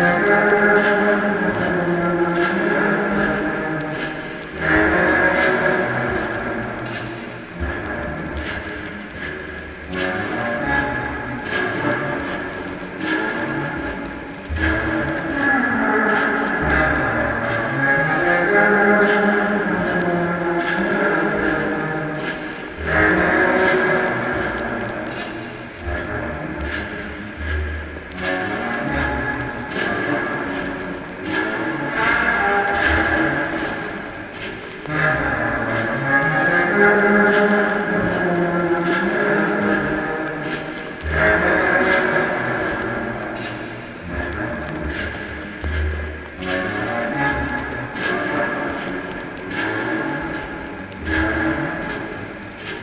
Música Thank you.